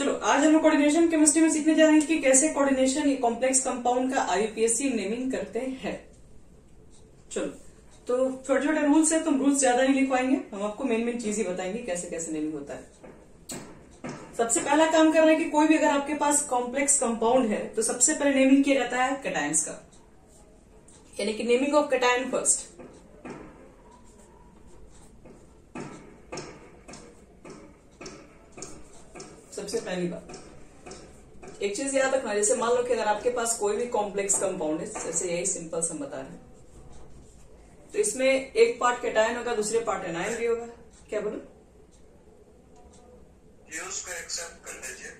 चलो, आज हम कोऑर्डिनेशन केमिस्ट्री में सीखने जा रहे हैं कि कैसे कोऑर्डिनेशन या कॉम्प्लेक्स कंपाउंड का आईयूपीएससी नेमिंग करते हैं। चलो तो छोटे छोटे रूल्स है, तुम रूल्स ज़्यादा नहीं लिख पाएँगे। हम आपको मेन मेन चीज़ ही बताएँगे कैसे कैसे नेमिंग होता है। सबसे पहला काम करना है कि कोई भी अगर आपके पास कॉम्प्लेक्स कंपाउंड है तो सबसे पहले नेमिंग किया जाता है कटायंस का। यानी कि नेमिंग ऑफ़ कटायन फ़र्स्ट सबसे पहली बात। एक चीज़ याद रखना जैसे मान लो कि अगर आपके पास कोई भी कॉम्प्लेक्स कंपाउंड है जैसे यही सिंपल सम बता रहे हैं। तो इसमें एक पार्ट कैटायन होगा दूसरे पार्ट एनायन भी होगा। क्या बोलो? ये उसको एक्सेप्ट कर लीजिए।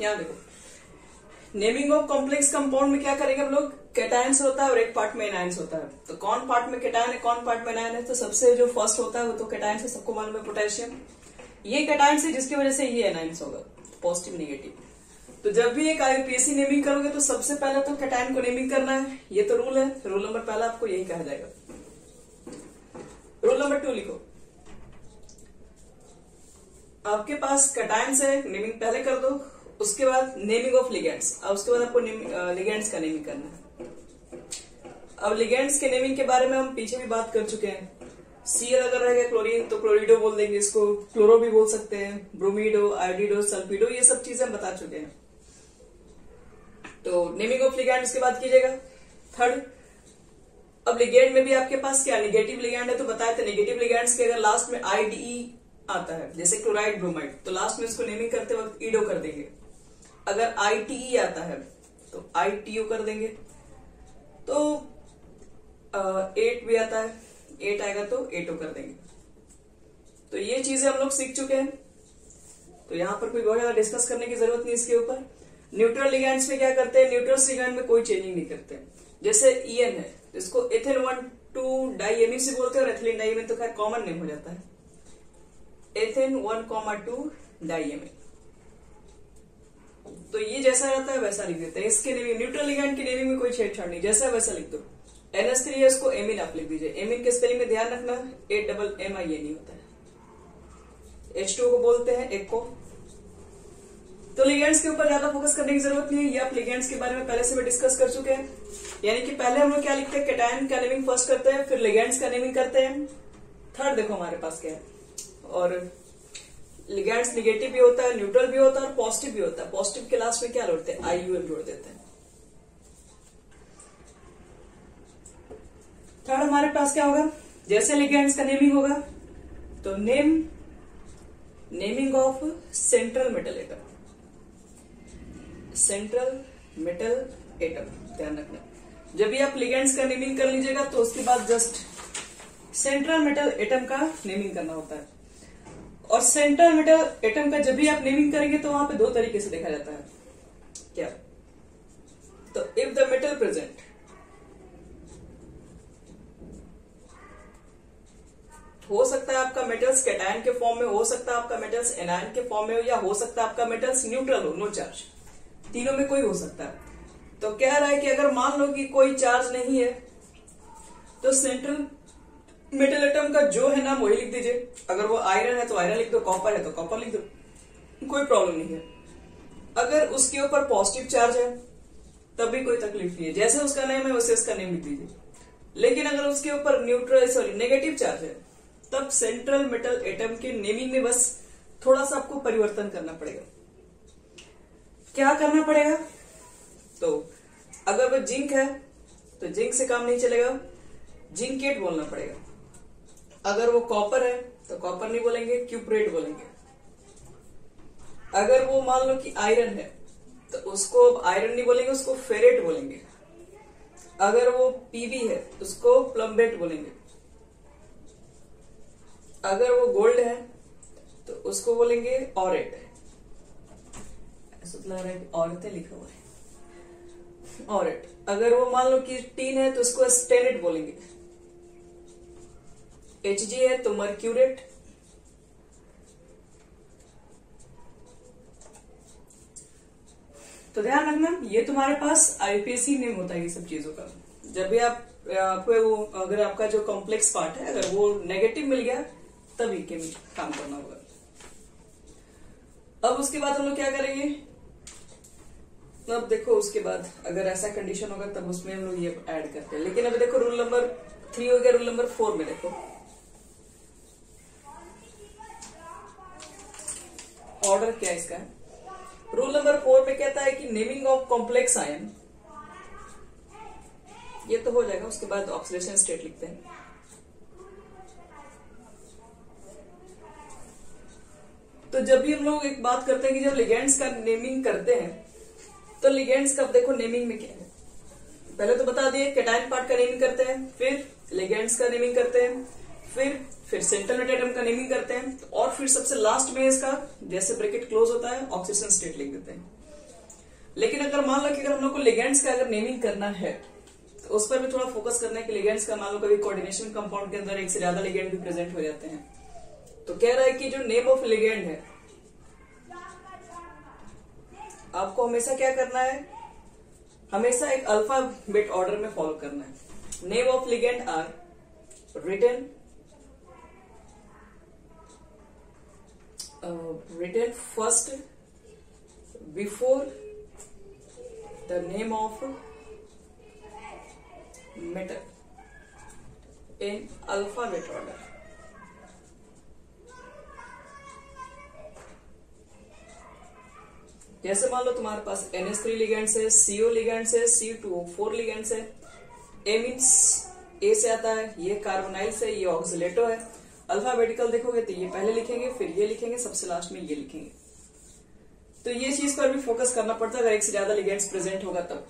यहाँ देखो। नेमिंग ऑफ़ कॉम्प्लेक्स कंपाउंड में क्या करेंगे हम लोग? कैटायंस होता है और एक पार्ट में एनायंस होता है। तो कौन पार्ट में कैटायन है, कौन पार्ट में एनायन है? तो सबसे जो फ़र्स्ट होता है वो तो कैटायन से सबको मालूम है पोटेशियम ये कैटायन है जिसकी वजह से ये एनायंस होगा पॉजिटिव निगेटिव तो जब भी एक आईपीएससी नेमिंग करोगे तो सबसे पहले तो कैटायन को नेमिंग करना है। ये तो रूल है। रूल नंबर पहला आपको यही कहा जाएगा। रूल नंबर टू लिखो। आपके पास कैटायंस है नेमिंग पहले कर दो। उसके बाद नेमिंग ऑफ़ लिगेंड्स अब उसके बाद आपको लिगेंड्स का नेमिंग करना है। अब लिगेंड्स के नेमिंग के बारे में हम पीछे भी बात कर चुके हैं। सीएल अगर रहेगा क्लोरीन तो क्लोरिडो बोल देंगे इसको। क्लोरो भी बोल सकते हैं। ब्रोमीडो आयोडिडो सल्फिडो ये सब चीज़ें हम बता चुके हैं। तो नेमिंग ऑफ़ लिगेंड इसके बाद कीजिएगा। थर्ड अब लिगेंड में भी आपके पास क्या निगेटिव लिगेंड है तो बताए थे नेगेटिव लिगेंड्स के अगर लास्ट में आईडीई आता है, जैसे क्लोराइड ब्रोमाइड तो लास्ट में इसको नेमिंग करते वक्त ईडो कर देंगे। अगर आईटीई आता है तो आईटीओ कर देंगे। तो एट भी आता है एट आएगा तो एटो कर देंगे। तो ये चीज़ें हम लोग सीख चुके हैं। तो यहाँ पर कोई बहुत ज़्यादा डिस्कस करने की ज़रूरत नहीं इसके ऊपर। न्यूट्रल लिगेंड्स में क्या करते हैं? न्यूट्रल लिगेंड में कोई चेंजिंग नहीं करते जैसे ईएन है इसको एथेन वन टू डाइएमिन से बोलते हैं और एथिलीन डाइएमिन तो खैर कॉमन नेम हो जाता है। Ethane one comma two diamine तो ये जैसा रहता है, वैसा लिख देते हैं। इसके नेमिंग न्यूट्रल लिगेंड की नेमिंग में कोई छेड़छाड़ नहीं। जैसा वैसा लिख दो। एनएस थ्री है इसको एमिन आप लिख दीजिए। एमिन के स्पेलिंग में ध्यान रखना ए डबल एम आई ए नहीं होता है। एच टू को बोलते हैं, एक को। तो लिगेंड्स के ऊपर ज़्यादा फोकस करने की ज़रूरत नहीं है। ये आप लिगेंड्स के बारे में पहले से भी डिस्कस कर चुके हैं। यानी कि पहले हम लोग क्या लिखते हैं? कैटायन का नेमिंग फ़र्स्ट करते हैं, फिर लिगेंड्स का नेमिंग करते हैं। थर्ड देखो हमारे पास क्या है। और लिगेंड्स निगेटिव भी होता है न्यूट्रल भी होता है और पॉजिटिव भी होता है। पॉजिटिव के लास्ट में क्या जोड़ते हैं? आई यूएम जोड़ देते हैं। थर्ड हमारे पास क्या होगा? जैसे लिगेंड्स का नेमिंग होगा तो name naming of central metal atom central metal atom ध्यान रखना। जब भी आप लिगेंड्स का नेमिंग कर लीजिएगा तो उसके बाद जस्ट सेंट्रल मेटल एटम का नेमिंग करना होता है। और सेंट्रल मेटल एटम का जब भी आप नेमिंग करेंगे तो वहाँ पे दो तरीके से देखा जाता है। क्या? तो इफ़ द मेटल प्रेजेंट हो सकता है आपका मेटल्स कैटायन के फॉर्म में, हो सकता है आपका मेटल्स एनायन के फॉर्म में हो, या हो सकता है आपका मेटल्स न्यूट्रल हो नो चार्ज तीनों में कोई हो सकता है। तो कह रहा है कि अगर मान लो कि कोई चार्ज नहीं है तो सेंट्रल मेटल एटम का जो है नाम वही लिख दीजिए। अगर वो आयरन है तो आयरन लिख दो कॉपर है तो कॉपर लिख दो। कोई प्रॉब्लम नहीं है। अगर उसके ऊपर पॉजिटिव चार्ज है, तब भी कोई तकलीफ़ नहीं है। जैसे उसका नेम है, वैसे उसका नेम लिख दीजिए। लेकिन अगर उसके ऊपर न्यूट्रल सॉरी नेगेटिव चार्ज है, तब सेंट्रल मेटल एटम के नेमिंग में बस थोड़ा सा आपको परिवर्तन करना पड़ेगा। क्या करना पड़ेगा? तो अगर वो जिंक है तो जिंक से काम नहीं चलेगा। जिंकेट बोलना पड़ेगा। अगर वो कॉपर है तो कॉपर नहीं बोलेंगे क्यूपरेट बोलेंगे। अगर वो मान लो कि आयरन है तो उसको आयरन नहीं बोलेंगे, उसको फेरेट बोलेंगे। अगर वो पीवी है उसको प्लम्बेट बोलेंगे। अगर वो गोल्ड है तो उसको बोलेंगे ऑरेट तो औरतें लिखा हुआ है। ऑरेट अगर वो मान लो कि टीन है तो उसको स्टेनेट बोलेंगे। एच जी है तो मर्क्यूरेट तो ध्यान रखना, ये तुम्हारे पास आईपीएससी नेम होता है ये सब चीज़ों का। जब भी आप, आपको वो, अगर आपका जो कॉम्प्लेक्स पार्ट है, अगर वो नेगेटिव मिल गया, तभी के काम करना होगा। अब उसके बाद हम लोग क्या करेंगे? अब देखो उसके बाद, अगर ऐसा कंडीशन होगा, तब उसमें हम लोग ये ऐड करते हैं। लेकिन अभी देखो रूल नंबर थ्री हो गया रूल नंबर फोर में देखो। ऑर्डर क्या इसका। है रूल नंबर फोर में कहता है कि नेमिंग ऑफ़ कॉम्प्लेक्स आयन ये तो हो जाएगा, उसके बाद ऑक्सीडेशन स्टेट लिखते हैं। तो जब भी हम लोग एक बात करते हैं कि जब लिगेंड्स का नेमिंग करते हैं तो लिगेंड्स का, देखो नेमिंग में क्या है। पहले तो बता दिए कैटाइन पार्ट का नेमिंग करते हैं, फिर लिगेंड्स का नेमिंग करते हैं। फिर फिर सेंट्रल एटम का नेमिंग करते हैं, और फिर सबसे लास्ट में इसका जैसे ब्रेकेट क्लोज होता है ऑक्सीजन स्टेट लिख देते हैं। लेकिन अगर मान लो कि अगर हम लोग को लिगेंड्स का अगर नेमिंग करना है तो उस पर भी थोड़ा फोकस करना है कि लिगेंड्स का मान लो कभी कोऑर्डिनेशन कंपाउंड के अंदर एक से ज़्यादा लिगेंड भी प्रेजेंट हो जाते हैं। तो कह रहा है कि जो नेम ऑफ़ लिगेंड है, आपको हमेशा क्या करना है, हमेशा एक अल्फ़ा बिट ऑर्डर में फॉलो करना है। Name of ligand are written written first before the name of metal in alphabet order जैसे मान लो तुम्हारे पास एन एस थ्री लिगेंड्स है सीओ लिगेंड्स है सी टू फोर लिगेंड्स है ए मीन्स ए से आता है, ये कार्बोनाइल्स है ये ऑक्सीलेटो है। अल्फाबेटिकल देखोगे तो ये पहले लिखेंगे, फिर ये लिखेंगे, सबसे लास्ट में ये लिखेंगे। तो ये चीज़ पर भी फोकस करना पड़ता है, अगर एक से ज़्यादा लिगेंड्स प्रेजेंट होगा तब।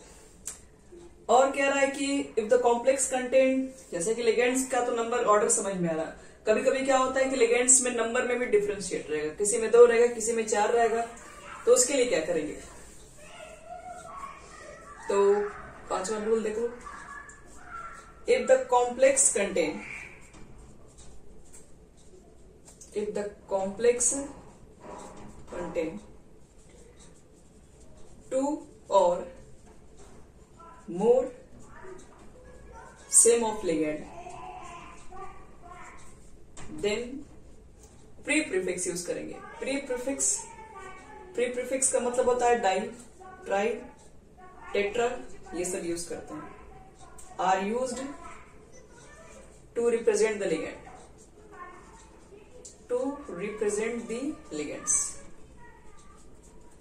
और कह रहा है कि इफ़ द कॉम्प्लेक्स कंटेंट जैसे कि लिगेंड्स का तो नंबर ऑर्डर समझ में आ रहा। कभी कभी क्या होता है कि लिगेंड्स में नंबर में भी डिफ्रेंशिएट रहेगा। किसी में दो रहेगा, किसी में चार रहेगा। तो उसके लिए क्या करेंगे? तो पांचवा रूल देखो। If the complex contain if the complex contain two or more same of ligand then pre prefix use करेंगे। प्री प्रीफिक्स प्री प्रीफिक्स का मतलब होता है डाई ट्राई टेट्रा ये सब यूज़ करते हैं। Are use to represent the ligand to represent the ligands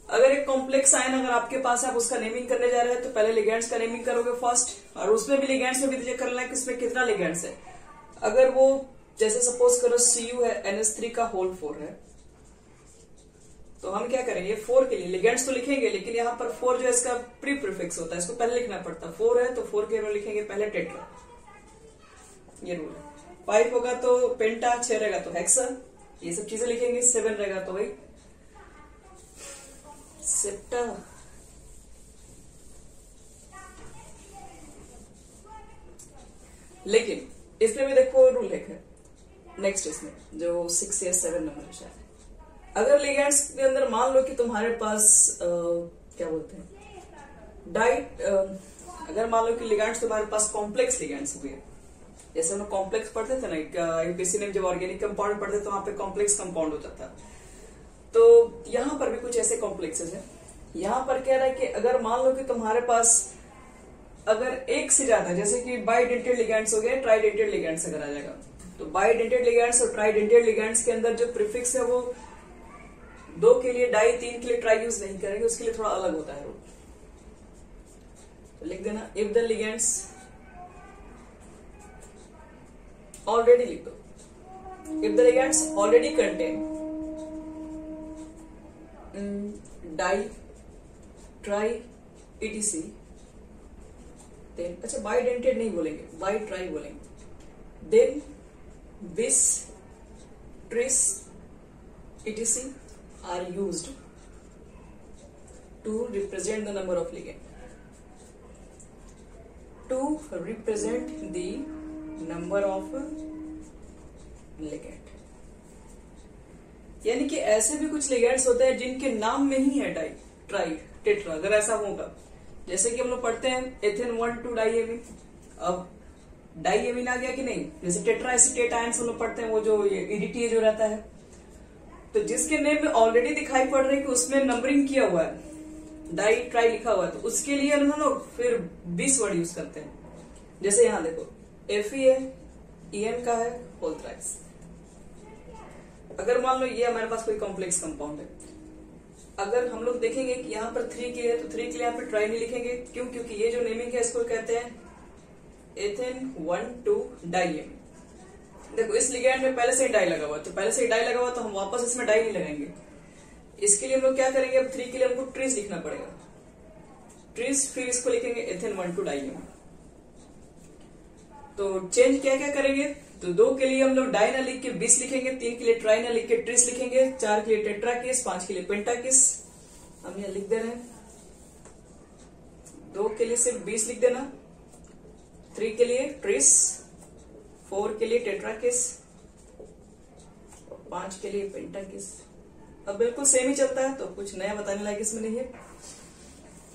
अगर एक कॉम्प्लेक्स आयन अगर आपके पास है आप उसका नेमिंग करने जा रहे हैं तो पहले लिगेंड्स का नेमिंग करोगे फ़र्स्ट और उसमें भी लिगेंड्स में भी कर लेना है कि इसमें कितना लिगेंड्स है। अगर वो, जैसे सपोज़ करो सी यू है एनएस थ्री का होल फोर है तो हम क्या करेंगे फोर के लिए लिगेंड्स तो लिखेंगे, लेकिन यहाँ पर फोर जो है इसका प्री प्रिफिक्स होता है, इसको पहले लिखना पड़ता है। फोर है तो फोर के लिखेंगे पहले टेट्रा ये रूल है। फाइव होगा तो पेंटा छह रहेगा तो हेक्सा ये सब चीज़ें लिखेंगे सेवन रहेगा तो भाई। सेप्टा लेकिन इसमें भी देखो रूल है। नेक्स्ट इसमें जो सिक्स या सेवन नंबर शायद। अगर लिगेंड्स के अंदर मान लो कि तुम्हारे पास आ, क्या बोलते हैं? डाइट अगर मान लो कि लिगेंड्स तुम्हारे पास कॉम्प्लेक्स लिगेंड्स हुए जैसे हम लोग कॉम्प्लेक्स पढ़ते थे ना यूपीसी में जब ऑर्गेनिक कंपाउंड पढ़ते थे वहाँ पे कॉम्प्लेक्स कंपाउंड होता था। तो यहाँ पर भी कुछ ऐसे कॉम्प्लेक्सेस है। यहाँ पर कह रहा है कि अगर मान लो कि तुम्हारे पास अगर एक से ज़्यादा, जैसे कि बाइडेंटेड लिगेंड्स हो गए ट्राइडेंटेड लिगेंड्स अगर आ जाएगा तो बाइडेंटेड लिगेंड्स और ट्राइडेंटेड लिगेंड्स के अंदर जो प्रिफिक्स है वो दो के लिए डाई, तीन के लिए ट्राई यूज़ नहीं करेंगे, उसके लिए थोड़ा अलग होता है रूल तो लिख देना इफ़ द लिगेंड्स ऑलरेडी लिख। दो if the ligands already contain di tri etc then अच्छा बाई डेंटेड नहीं बोलेंगे बाई ट्राई बोलेंगे। Then bis tris etc are used to represent the number of ligand to represent the number of ligand यानी कि ऐसे भी कुछ ligands होते हैं जिनके नाम में ही है डाई ट्राई टेट्रा अगर ऐसा होगा। जैसे कि हम लोग पढ़ते हैं एथेन वन टू डाइएमिन अब डाइएमिन आ गया कि नहीं? जैसे टेट्रा एसिटेट आयंस हम लोग पढ़ते हैं, वो जो ईडीटीए जो रहता है। तो जिसके नेम में ऑलरेडी दिखाई पड़ रही है कि उसमें नंबरिंग किया हुआ है डाई ट्राई लिखा हुआ है तो उसके लिए हम लोग फिर बीस वर्ड यूज़ करते हैं। जैसे यहाँ देखो एफ़ ई है एन का है होल थ्राइस अगर मान लो ये हमारे पास कोई कॉम्प्लेक्स कंपाउंड है, अगर हम लोग देखेंगे कि यहाँ पर थ्री के है तो थ्री के लिए यहाँ पर ट्राई नहीं लिखेंगे। क्यों? क्योंकि ये जो नेमिंग है, इसको कहते हैं एथेन वन टू डाइएम देखो, इस लिगैंड में पहले से ही डाई लगा हुआ तो पहले से ही डाई लगा हुआ तो हम वापस इसमें डाई नहीं लगाएँगे। इसके लिए हम लोग क्या करेंगे? अब थ्री के लिए हमको ट्रीज लिखना पड़ेगा। ट्रीज फिर इसको लिखेंगे एथेन वन टू डाइएम तो चेंज क्या क्या करेंगे? तो दो के लिए हम लोग डाई ना लिख के बीस लिखेंगे, तीन के लिए ट्राई ना लिख के ट्रिस लिखेंगे, चार के लिए टेट्राकिस पाँच के लिए पेंटा किस हम यहाँ लिख दे रहे हैं। दो के लिए सिर्फ़ बीस लिख देना। थ्री के लिए ट्रिस फोर के लिए टेट्राकिस पाँच के लिए पेंटाकिस अब बिल्कुल सेम ही चलता है तो कुछ नया बताने लायक इसमें नहीं है।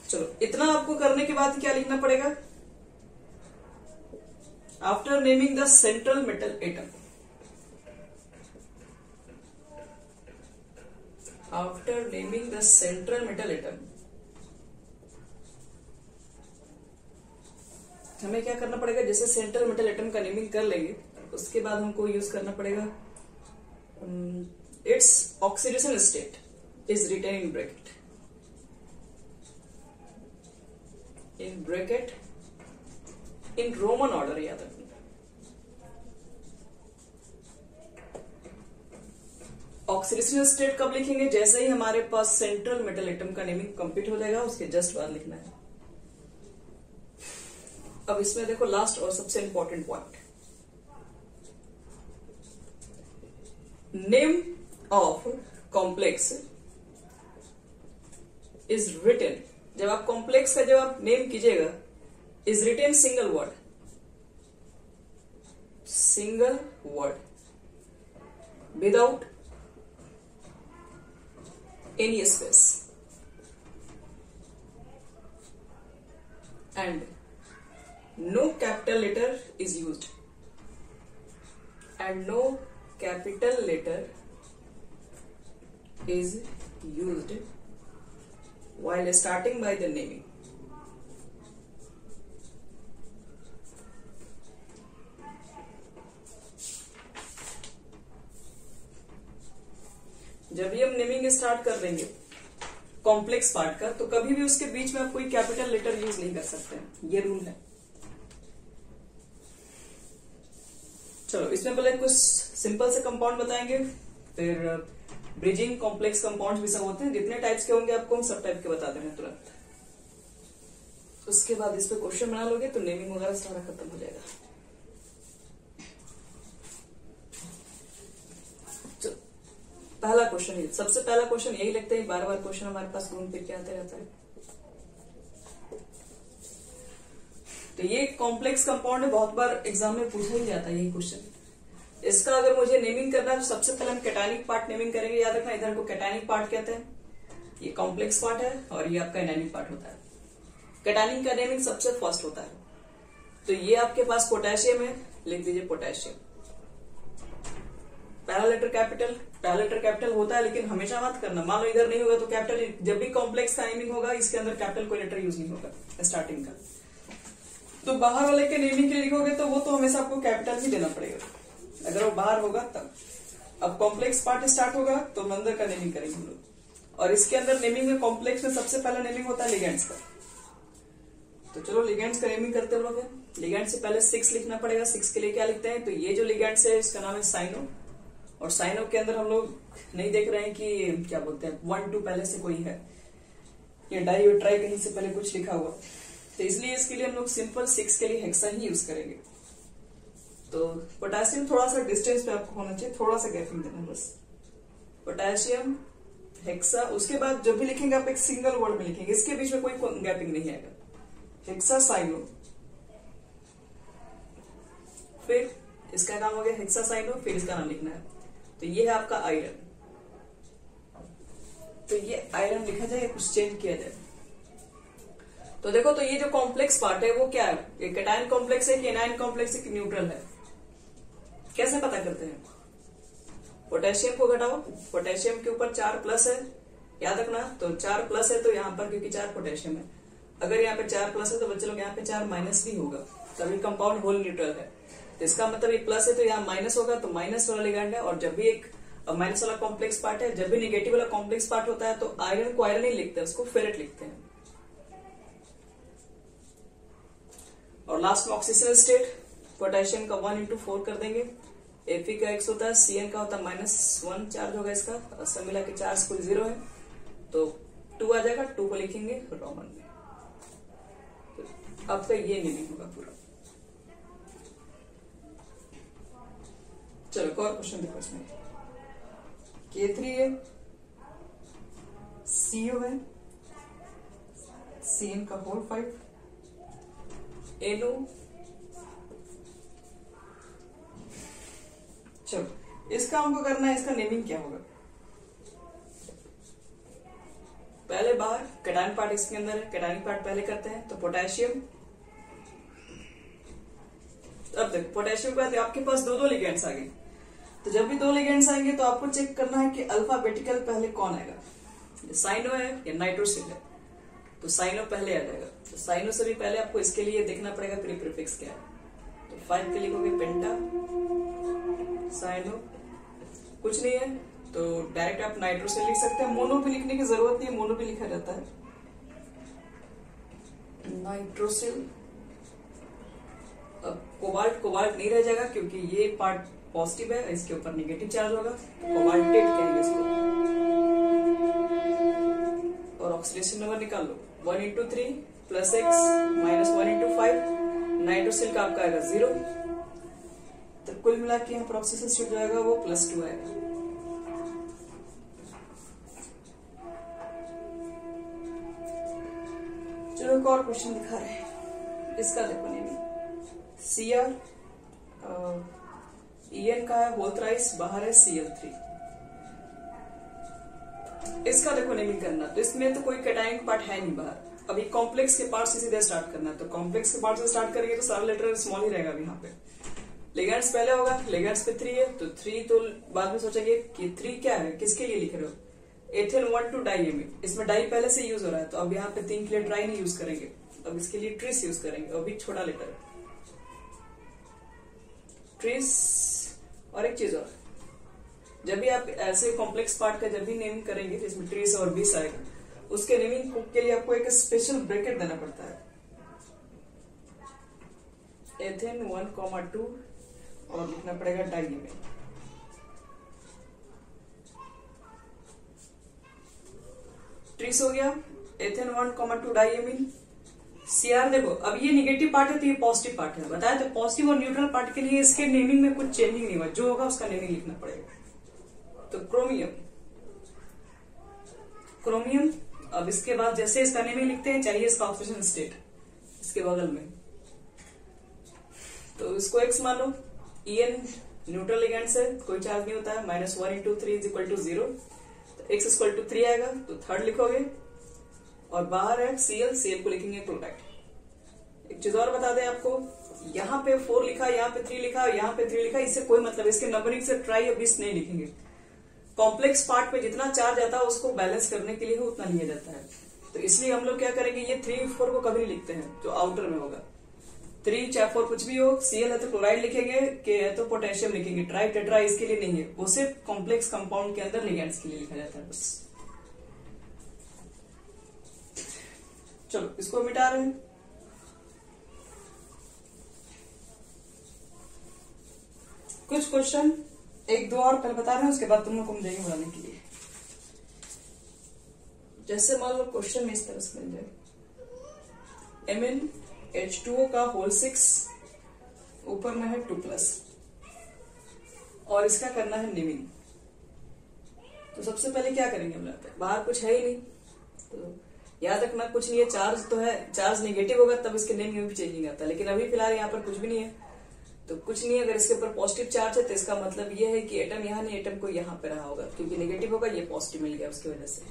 चलो, इतना आपको करने के बाद क्या लिखना पड़ेगा? After naming the central metal atom. After naming the central metal atom, हमें क्या करना पड़ेगा? जैसे सेंट्रल मेटल एटम का नेमिंग कर लेंगे, उसके बाद हमको यूज़ करना पड़ेगा। Its oxidation state is written in bracket in bracket in Roman order याद रखना। ऑक्सीडेशन स्टेट कब लिखेंगे? जैसे ही हमारे पास सेंट्रल मेटल एटम का नेमिंग कंप्लीट हो जाएगा, उसके जस्ट बाद लिखना है। अब इसमें देखो लास्ट और सबसे important point name of complex is written जब आप कॉम्प्लेक्स का जब आप नेम कीजिएगा is written single word. Single word. Without any space. And no capital letter is used. And no capital letter is used while starting by the naming जब भी हम naming start कर देंगे कॉम्प्लेक्स पार्ट का तो कभी भी उसके बीच में आप कोई कैपिटल लेटर यूज़ नहीं कर सकते ये रूल है। चलो इसमें पहले कुछ सिंपल से कंपाउंड बताएँगे फिर ब्रिजिंग कॉम्प्लेक्स कंपाउंड भी सब होते हैं। जितने टाइप्स के होंगे आपको हम सब टाइप के बता देंगे तुरंत। उसके बाद इस पर क्वेश्चन बना लोगे तो नेमिंग वगैरह सारा खत्म हो जाएगा। पहला क्वेश्चन ये। सबसे पहला क्वेश्चन यही लगता है बार बार क्वेश्चन हमारे पास घूम फिर के आते रहता है। तो ये कॉम्प्लेक्स कंपाउंड है, बहुत बार एग्ज़ाम में पूछा ही जाता है यही क्वेश्चन इसका अगर मुझे नेमिंग करना है तो सबसे पहले हम कैटानिक पार्ट नेमिंग करेंगे। याद रखना, इधर को कैटानिक पार्ट कहते हैं। ये कॉम्प्लेक्स पार्ट है और ये आपका एनानिक पार्ट होता है। कैटानिक का नेमिंग सबसे फ़र्स्ट होता है। तो ये आपके पास पोटेशियम है, लिख दीजिए पोटेशियम पहला लेटर कैपिटल पहला लेटर कैपिटल होता है, लेकिन हमेशा मत करना। मान लो इधर नहीं होगा तो कैपिटल जब भी कॉम्प्लेक्स का नेमिंग होगा, इसके अंदर कैपिटल कोई लेटर यूज़ नहीं होगा स्टार्टिंग का। तो बाहर वाले के नेमिंग के लिए लिखोगे तो वो तो हमेशा आपको कैपिटल ही देना पड़ेगा। अगर वो बाहर होगा, तब। अब कॉम्प्लेक्स पार्ट स्टार्ट होगा तो अंदर का नेमिंग करेंगे हम लोग। और इसके अंदर नेमिंग में कॉम्प्लेक्स में सबसे पहला नेमिंग होता है लिगेंड्स का। तो चलो, लिगेंड्स का नेमिंग करते लोग। लिगेंड से पहले सिक्स लिखना पड़ेगा। सिक्स के लिए क्या लिखते हैं? तो ये जो लिगेंड्स है, इसका नाम है साइनो और साइनो के अंदर हम लोग नहीं देख रहे हैं कि क्या बोलते हैं वन टू पहले से कोई है। या डाई और ट्राई कहीं से पहले कुछ लिखा हुआ। तो इसलिए इसके लिए हम लोग सिंपल सिक्स के लिए हेक्सा ही यूज़ करेंगे। तो पोटेशियम थोड़ा सा डिस्टेंस पे आपको होना चाहिए थोड़ा सा गैपिंग देना बस पोटेशियम हेक्सा उसके बाद जब भी लिखेंगे आप एक सिंगल वर्ड में लिखेंगे, इसके बीच में कोई गैपिंग नहीं आएगा। हेक्सा साइनो फिर इसका नाम हो गया हेक्सा साइनो फिर इसका नाम लिखना है। तो ये है आपका आयरन तो ये आयरन लिखा जाए कुछ चेंज किया जाए? तो देखो तो ये जो कॉम्प्लेक्स पार्ट है, वो क्या है? ये कैटायन कॉम्प्लेक्स है कि एनायन कॉम्प्लेक्स है कि न्यूट्रल है? कैसे पता करते हैं? पोटेशियम को घटाओ। पोटेशियम के ऊपर चार प्लस है। याद रखना तो चार प्लस है तो यहाँ पर क्योंकि चार पोटेशियम है। अगर यहाँ पे चार प्लस है तो बच्चे लोग यहाँ पे चार माइनस भी होगा। तभी कंपाउंड होल न्यूट्रल है। तो इसका मतलब ये प्लस है तो यहाँ माइनस होगा तो माइनस वाला लिगेंड है और जब भी एक माइनस वाला कॉम्प्लेक्स पार्ट है, जब भी निगेटिव वाला कॉम्प्लेक्स पार्ट होता है तो आयरन को आयरन ही लिखते हैं उसको फेरेट लिखते हैं। और लास्ट में ऑक्सीजन स्टेट पोटेशियम का वन इंटू फोर कर देंगे। एफी का एक्स होता है सीएन का होता है माइनस वन चार्ज होगा इसका सब मिला के चार्ज कुल ज़ीरो है। तो टू आ जाएगा टू को लिखेंगे रोमन में। तो आपका ये नहीं होगा पूरा। चलो एक और क्वेश्चन देखो इसमें। के थ्री है, सीओ है सीएन का होल फाइव एनो चलो, इसका हमको करना है, इसका नेमिंग क्या होगा? पहले बार कैटायन पार्ट इसके अंदर है कैटायनिक पार्ट पहले करते हैं तो पोटेशियम। अब देखो, पोटेशियम के बाद आपके पास दो दो लिगेंड्स आ गए। तो जब भी दो लिगेंड्स आएँगे तो आपको चेक करना है कि अल्फाबेटिकल पहले कौन आएगा? साइनो है या नाइट्रोसिल है? तो साइनो पहले आ जाएगा। तो साइनो से भी पहले आपको इसके लिए देखना पड़ेगा प्री प्रीफिक्स क्या है। तो फाइव के लिखोगे पेंटा, साइनो कुछ नहीं है तो डायरेक्ट आप नाइट्रोसिल लिख सकते हैं। मोनो भी लिखने की ज़रूरत नहीं है, मोनो भी लिखा जाता है। नाइट्रोसिल अब कोबाल्ट कोबाल्ट नहीं रह जाएगा क्योंकि ये पार्ट पॉजिटिव है, इसके ऊपर नेगेटिव चार्ज होगा कोबाल्टेट कहेंगे इसको। और ऑक्सीडेशन नंबर निकाल लो। One into three plus X minus one into five nitrosyl का आपका आएगा ज़ीरो तो कुल मिला के यहाँ पर ऑक्सीजन स्टेट जो आएगा वो प्लस टू आएगा। चलो एक और क्वेश्चन दिखा रहे हैं। इसका देखो नेमी सी आर ईएन का है होल थ्राइस बाहर है सी एल थ्री इसका देखो नेमिंग करना। तो इसमें तो कोई कैटाइन पार्ट है नहीं बाहर। अभी कॉम्प्लेक्स के पार्ट से सीधे स्टार्ट करना है। तो कॉम्प्लेक्स के पार्ट से स्टार्ट करेंगे तो सारा लेटर स्मॉल ही रहेगा यहाँ पे। लेगेंड्स पहले होगा लेगेंड्स पे थ्री है। तो थ्री तो बाद में सोचेंगे कि थ्री क्या है? किसके लिए लिख रहे हो? Ethane one two di amine इसमें डाई पहले से यूज़ हो रहा है। तो अब यहाँ पे तीन के लिए ट्राई नहीं यूज़ करेंगे। अब इसके लिए ट्रिस यूज़ करेंगे। अभी छोटा लेटर है। ट्रिस और एक चीज़ और। जब भी आप ऐसे कॉम्प्लेक्स पार्ट का जब भी नेमिंग करेंगे जिसमें ट्रीस और बीस आएगा। उसके नेमिंग के लिए आपको एक स्पेशल ब्रैकेट देना पड़ता है। एथेन वन कॉमा टू और लिखना पड़ेगा डाइएमिन ट्रीस हो गया। Ethane one comma two diamine CR देखो, अब ये निगेटिव पार्ट है तो ये पॉजिटिव पार्ट है। बताया तो पॉजिटिव और न्यूट्रल पार्ट के लिए इसके नेमिंग में कुछ चेंजिंग नहीं हुआ। जो होगा उसका नेमिंग लिखना पड़ेगा। तो क्रोमियम क्रोमियम अब इसके बाद जैसे इसका नेमिंग लिखते हैं, चाहिए इसका ऑक्सीजन स्टेट इसके बगल में। तो इसको एक्स मान। लो ईएन न्यूट्रल लिगेंड्स से कोई चार्ज नहीं होता। है minus one into three is equal to zero X equal to three आएगा तो थर्ड लिखोगे। और बाहर है सीएल सीएल को लिखेंगे क्लोराइड एक चीज़ और बता दें आपको, यहाँ पे फोर लिखा, यहाँ पे थ्री लिखा, यहाँ पे थ्री लिखा, इससे कोई मतलब इसके नंबरिंग से ट्राई या बीस नहीं लिखेंगे। कॉम्प्लेक्स पार्ट पे जितना चार्ज आता है, उसको बैलेंस करने के लिए उतना लिया जाता है। तो इसलिए हम लोग क्या करेंगे, ये थ्री फोर को कभी लिखते हैं, जो आउटर में होगा। थ्री चाहे फोर कुछ भी हो सीएल है तो क्लोराइड लिखेंगे के है तो पोटेशियम लिखेंगे। ट्राई टेट्रा इसके लिए नहीं है, वो सिर्फ़ कॉम्प्लेक्स कंपाउंड के अंदर लिगेंड्स के लिए लिखा जाता है, बस। चलो, इसको मिटा रहे हैं। कुछ क्वेश्चन एक दो और पहले बता रहे हैं, उसके बाद तुम लोग को मिलेंगे बनाने के लिए। जैसे मान लो क्वेश्चन में इस तरह से मिल जाए। एम एन एच टू का होल सिक्स ऊपर में है टू प्लस और इसका करना है निमिंग तो सबसे पहले क्या करेंगे हम लोग बाहर कुछ है ही नहीं। तो याद रखना, कुछ नहीं है चार्ज तो है चार्ज नेगेटिव होगा, तब इसके नेम में भी चेंजिंग आता। है लेकिन अभी फ़िलहाल यहाँ पर कुछ भी नहीं है। तो कुछ नहीं, अगर इसके ऊपर पॉजिटिव चार्ज है तो इसका मतलब ये है कि एटम यहाँ नहीं एटम को यहाँ पे रहा होगा। क्योंकि नेगेटिव होगा, ये पॉजिटिव मिल गया उसकी वजह से।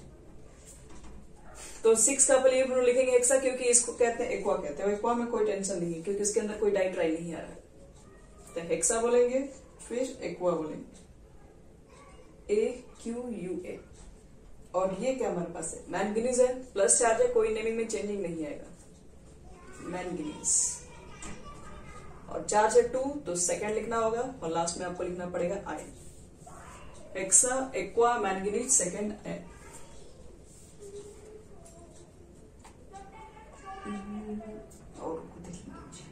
तो सिक्स का पहले हम लिखेंगे एक्सा क्योंकि इसको कहते हैं एक्वा कहते हैं। एक्वा में कोई टेंशन नहीं है, क्योंकि इसके अंदर कोई डाइट डाइट्राई नहीं आ रहा है। तो हेक्सा बोलेंगे, फिर एक्वा बोलेंगे। ए क्यू यू ए और ये क्या हमारे पास है? मैनगनीज है प्लस चार्ज है, कोई नेमिंग में चेंजिंग नहीं आएगा। मैनगनीज और चार्ज है टू तो सेकंड लिखना होगा, और लास्ट में आपको लिखना पड़ेगा I hexa aqua manganese second है और देख लीजिए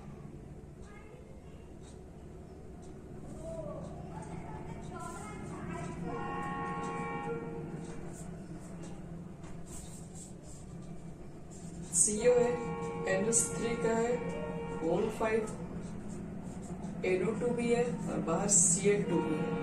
सीओ है एनएस थ्री का है होल फाइव एनओ टू भी है और बाहर सी टू भी है।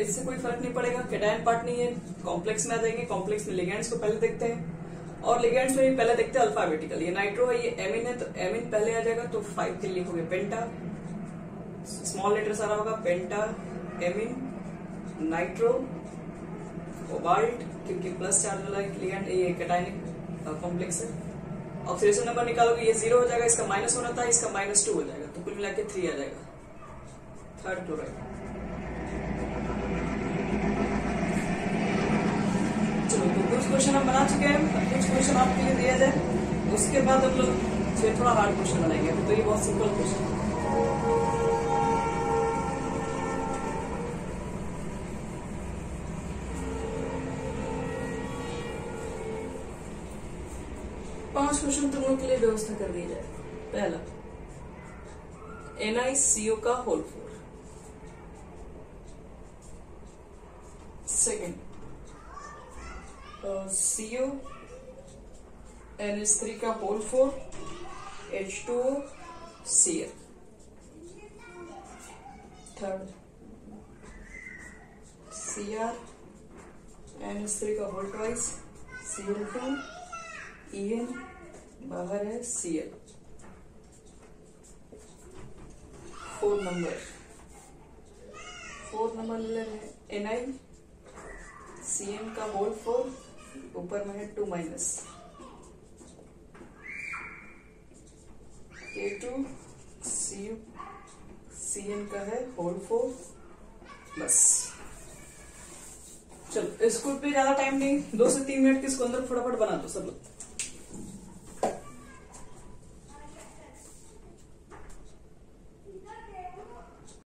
इससे कोई फ़र्क नहीं पड़ेगा कैटायन पार्ट नहीं है कॉम्प्लेक्स में आ जाएँगे कॉम्प्लेक्स में लिगेंड्स को पहले देखते हैं। और लिगेंड्स में पहले देखते हैं अल्फाबेटिकल ये नाइट्रो है, ये एमिन है तो एमिन पहले आ जाएगा तो फाइव के लिए लिखोगे पेंटा स्मॉल लेटर सारा होगा पेंटा एमिन नाइट्रो कोबाल्ट क्योंकि प्लस चार्ज वाला लिगेंड ये कैटायनिक कॉम्प्लेक्स है। ऑक्सीडेशन नंबर निकालोगे, ये ज़ीरो हो जाएगा, इसका माइनस होना था, इसका माइनस टू हो जाएगा तो कुल मिला के थ्री आ जाएगा। थर्ड क्लोराइड चलो तो कुछ क्वेश्चन हम बना चुके हैं कुछ क्वेश्चन आपके लिए दिया जाए। उसके बाद हम लोग थोड़ा हार्ड क्वेश्चन बनाएँगे तो ये बहुत सिंपल क्वेश्चन है पाँच क्वेश्चन तुम लोग के लिए व्यवस्था कर दी जाए। पहला एनआईसीओ का whole four second CO N S three का whole four H two C third C R N S three का whole twice C L two E N बाहर है C L four number four number हैं N I C M का whole four ऊपर में है two minus के two C U C N का है होल फोर बस चलो, इसको पे ज़्यादा टाइम नहीं, दो से तीन मिनट के इसको अंदर फटाफट बना दो सब लोग।